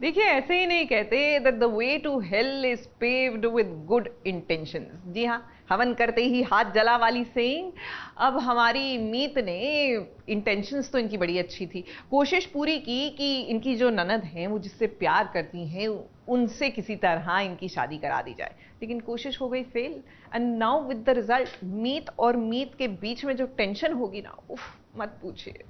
देखिए, ऐसे ही नहीं कहते that the way to hell is paved with good intention जी हाँ हवन करते ही हाथ जला वाली सेइंग। अब हमारी मीत ने इंटेंशंस तो इनकी बड़ी अच्छी थी। कोशिश पूरी की कि इनकी जो ननद हैं, वो जिससे प्यार करती हैं, उनसे किसी तरह इनकी शादी करा दी जाए। लेकिन कोशिश हो गई fail and now with the result Meet और मीत के बीच में जो टेंशन होगी ना, उफ, मत पूछिए।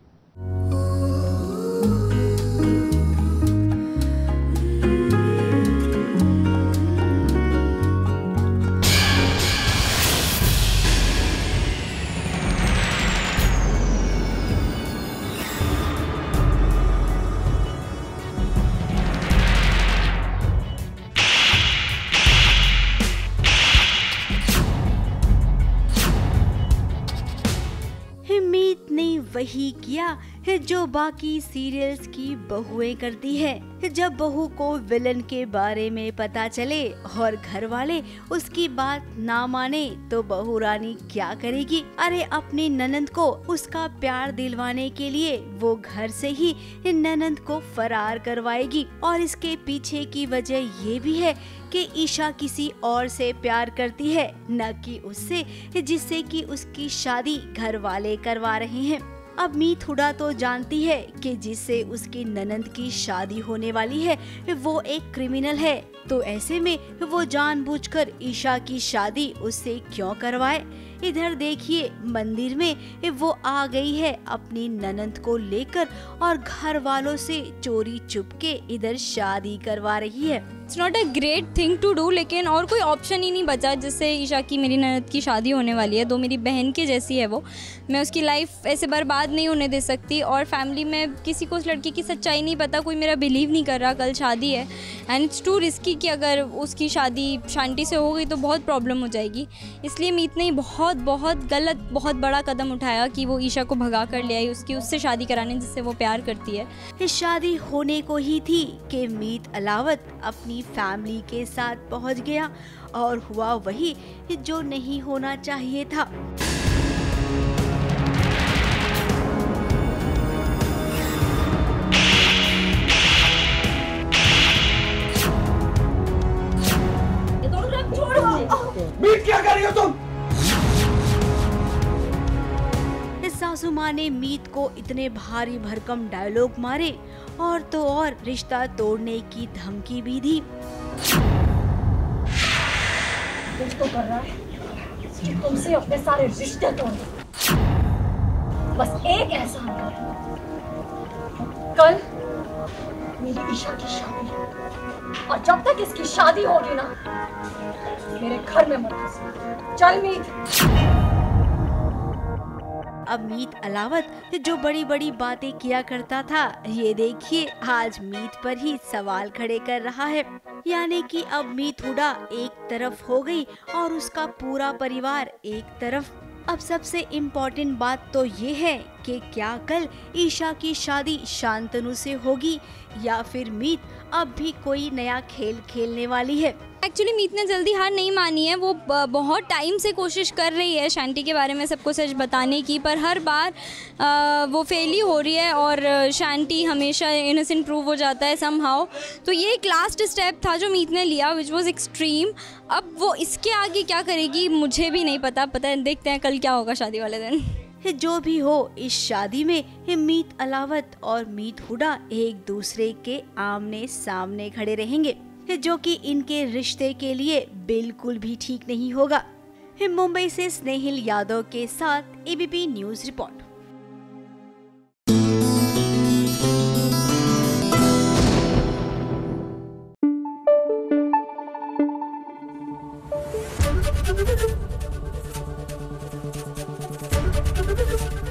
वही किया है जो बाकी सीरियल्स की बहुएँ करती है। जब बहू को विलन के बारे में पता चले और घर वाले उसकी बात ना माने तो बहू रानी क्या करेगी? अरे, अपने ननंद को उसका प्यार दिलवाने के लिए वो घर से ही ननंद को फरार करवाएगी। और इसके पीछे की वजह ये भी है कि ईशा किसी और से प्यार करती है, न कि उससे, जिससे कि उसकी शादी घर वाले करवा रहे हैं। अब मीत हुडा तो जानती है कि जिससे उसकी ननंद की शादी होने वाली है, वो एक क्रिमिनल है। तो ऐसे में वो जानबूझकर ईशा की शादी उससे क्यों करवाए? इधर देखिए, मंदिर में वो आ गई है अपनी ननंद को लेकर और घर वालों से चोरी चुपके इधर शादी करवा रही है। It's not a great thing to do लेकिन और कोई ऑप्शन ही नहीं बचा जिससे ईशा की, मेरी ननद की शादी होने वाली है। दो मेरी बहन के जैसी है वो। मैं उसकी लाइफ ऐसे बर्बाद नहीं होने दे सकती और फैमिली में किसी को, उस लड़की की सच्चाई नहीं पता। कोई मेरा बिलीव नहीं कर रहा, कल शादी है। एंड इट्स टू रिस्की कि अगर उसकी शादी शांति से हो गई तो बहुत प्रॉब्लम हो जाएगी। इसलिए मीत ने बहुत बहुत गलत, बहुत बड़ा कदम उठाया कि वो ईशा को भगा कर ले आई, उसकी उससे शादी कराने जिससे वो प्यार करती है। इस शादी होने को ही थी कि मीत अलावत अपनी फैमिली के साथ पहुँच गया और हुआ वही जो नहीं होना चाहिए था। मीट क्या कर रही हो तुम? सासू माँ ने मीत को इतने भारी भरकम डायलॉग मारे और तो और रिश्ता तोड़ने की धमकी भी दी। तो कर रहा है। तुमसे अपने सारे रिश्ते तोड़ बस एक एहसान कर कल मेरी ईशा की शादी और जब तक इसकी शादी होगी ना, मेरे घर में मत चल मीत। अब मीत अलावत जो बड़ी बड़ी बातें किया करता था, ये देखिए आज मीत पर ही सवाल खड़े कर रहा है। यानी कि अब मीत हुडा एक तरफ़ हो गई और उसका पूरा परिवार एक तरफ़। अब सबसे इम्पोर्टेंट बात तो ये है कि क्या कल ईशा की शादी शांतनु से होगी या फिर मीत अब भी कोई नया खेल खेलने वाली है? एक्चुअली मीत ने जल्दी हार नहीं मानी है। वो बहुत टाइम से कोशिश कर रही है शांति के बारे में सबको सच बताने की, पर हर बार वो फेल ही हो रही है और शांति हमेशा इनोसेंट प्रूव हो जाता है सम हाउ तो ये एक लास्ट स्टेप था जो मीत ने लिया विच वॉज़ एक्सट्रीम अब वो इसके आगे क्या करेगी, मुझे भी नहीं पता। पता है, देखते हैं कल क्या होगा शादी वाले दिन। जो भी हो, इस शादी में मीत अलावत और मीत हुडा एक दूसरे के आमने सामने खड़े रहेंगे। जो कि इनके रिश्ते के लिए बिल्कुल भी ठीक नहीं होगा। मुंबई से स्नेहिल यादव के साथ ABP news report